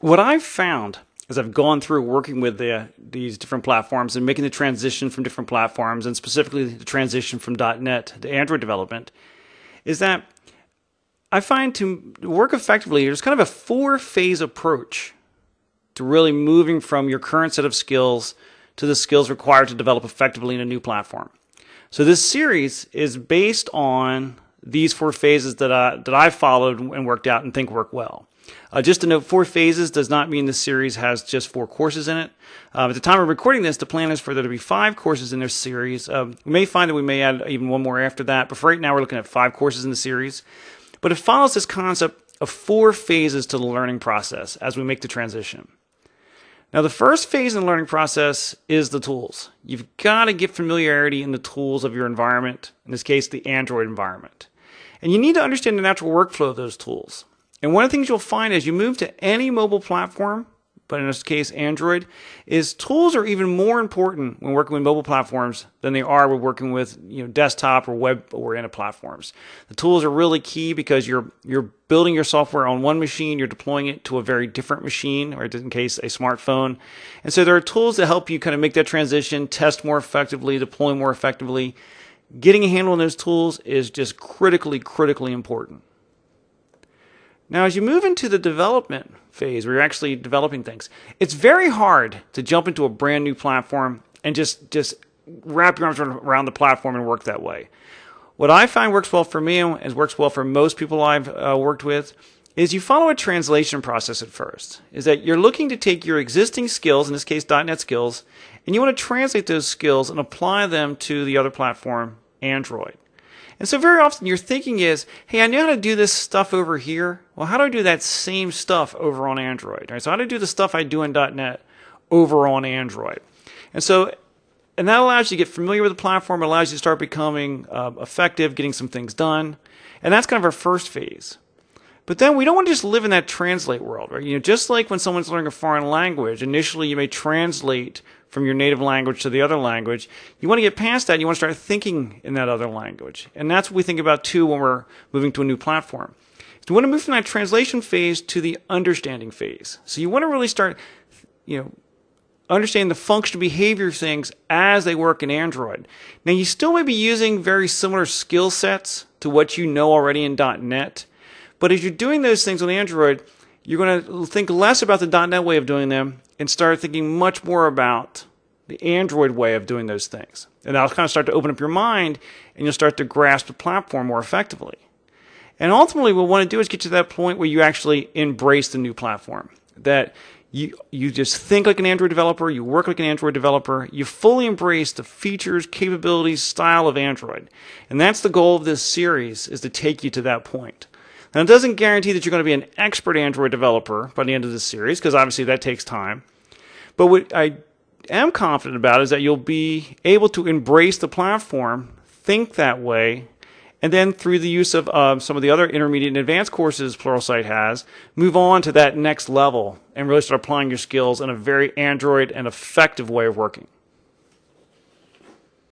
what I've found as I've gone through working with the, these different platforms and making the transition from different platforms, and specifically the transition from .NET to Android development, is that I find to work effectively, there's kind of a four-phase approach to really moving from your current set of skills to the skills required to develop effectively in a new platform. So this series is based on these four phases that I, that I followed and worked out and think work well. Uh, just to note, four phases does not mean the series has just four courses in it. Uh, at the time of recording this, the plan is for there to be five courses in this series. Uh, we may find that we may add even one more after that, but for right now, we're looking at five courses in the series. But it follows this concept of four phases to the learning process as we make the transition. Now, the first phase in the learning process is the tools. You've got to get familiarity in the tools of your environment, in this case, the Android environment. And you need to understand the natural workflow of those tools. And one of the things you'll find as you move to any mobile platform, but in this case, Android, is tools are even more important when working with mobile platforms than they are when working with you know desktop or web oriented platforms. The tools are really key because you're you're building your software on one machine, you're deploying it to a very different machine, or in this case a smartphone. And so there are tools that help you kind of make that transition, test more effectively, deploy more effectively. Getting a handle on those tools is just critically, critically important. Now, as you move into the development phase where you're actually developing things, it's very hard to jump into a brand new platform and just just wrap your arms around the platform and work that way. What I find works well for me and works well for most people I've uh, worked with is you follow a translation process at first. Is that you're looking to take your existing skills, in this case .NET skills, and you want to translate those skills and apply them to the other platform, Android. And so very often your thinking is, hey, I know how to do this stuff over here. Well, how do I do that same stuff over on Android? Right? So how do I do the stuff I do in .NET over on Android? And so, and that allows you to get familiar with the platform. Allows you to start becoming uh, effective, getting some things done. And that's kind of our first phase. But then we don't want to just live in that translate world, right? You know, just like when someone's learning a foreign language, initially you may translate from your native language to the other language. You want to get past that. You want to start thinking in that other language. And that's what we think about too when we're moving to a new platform. So you want to move from that translation phase to the understanding phase. So you want to really start, you know, understanding the functional behavior of things as they work in Android. Now you still may be using very similar skill sets to what you know already in .NET, but as you're doing those things on Android, you're going to think less about the .NET way of doing them and start thinking much more about the Android way of doing those things. And that'll kind of start to open up your mind and you'll start to grasp the platform more effectively. And ultimately, what we want to do is get to that point where you actually embrace the new platform. That you, you just think like an Android developer, you work like an Android developer, you fully embrace the features, capabilities, style of Android. And that's the goal of this series, is to take you to that point. Now, it doesn't guarantee that you're going to be an expert Android developer by the end of this series, because obviously that takes time. But what I am confident about is that you'll be able to embrace the platform, think that way, and then through the use of um, some of the other intermediate and advanced courses Pluralsight has, move on to that next level and really start applying your skills in a very Android and effective way of working.